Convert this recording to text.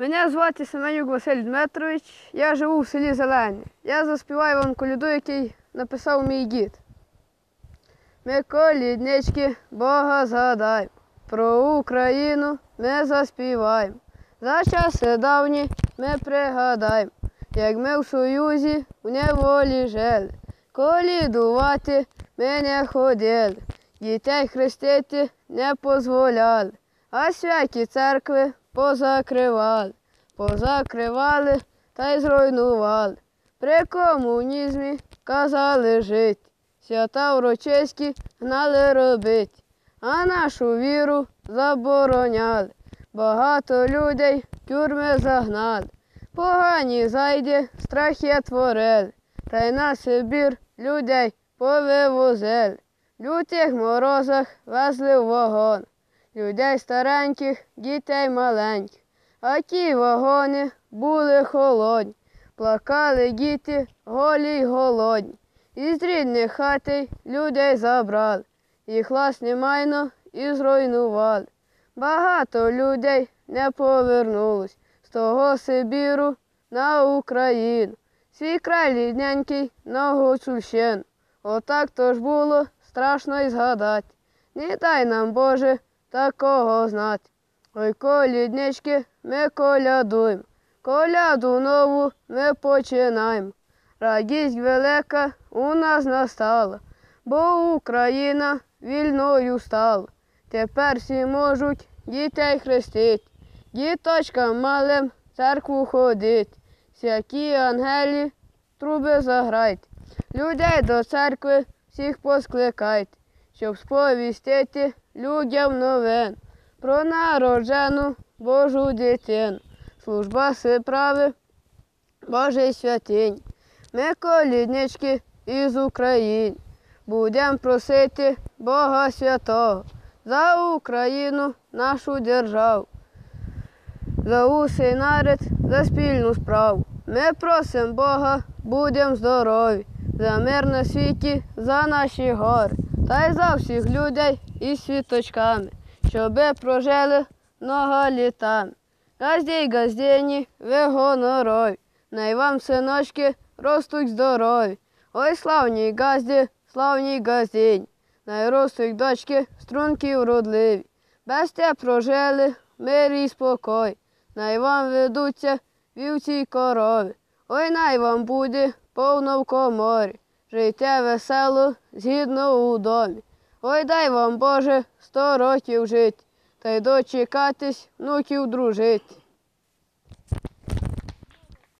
Мене звати Семенюк Василь Дмитрович, я живу в селі Зелені. Я заспіваю вам коляду, який написав мій дід. Ми коліднички Бога згадаємо, про Україну ми заспіваємо. За часи давні ми пригадаємо, як ми в Союзі в неволі жили. Колідувати ми не ходили, дітей хрестити не дозволяли, а святі церкви позакривали, позакривали та й зруйнували. При комунізмі казали жить, свята урочиські гнали робить, а нашу віру забороняли. Багато людей тюрми загнали, погані зайді страхи творили, та й на Сибір людей повивозили. Лютих морозах везли в вагон, людей стареньких, дітей маленьких, а ті вагони були холодні, плакали діти голі й голодні. Із рідних хатей людей забрали, їх власне майно і зруйнували. Багато людей не повернулось з того Сибіру на Україну. Свій край рідненький на Гуцульщину. Отак то ж було страшно й згадати. Не дай нам, Боже, такого знати. Ой, коліднички, ми колядуємо, коляду нову ми починаємо. Радість велика у нас настала, бо Україна вільною стала. Тепер всі можуть дітей хрестити, діточкам малим церкву ходить, святі ангелі труби заграйте, людей до церкви всіх поскликайте, щоб сповістити людям новин про народжену Божу дитину, служба справи Божий святинь. Ми коліднички із України, будемо просити Бога Святого за Україну, нашу державу, за усей народ, за спільну справу. Ми просимо Бога, будемо здорові, за мир на світі, за наші гори, та й за всіх людей із світочками, щоби прожили много літами. Газдій газдені, ви гонорові, най вам, синочки, ростуть здорові. Ой, славній газді, славній газдінь, най ростуть дочки, струнки вродливі. Без те прожили мир і спокой, най вам ведуться вівці й корови. Ой, най вам буде повно в коморі, жийте весело, згідно у домі. Ой, дай вам, Боже, сто років жить, та й дочекатись внуків дружити.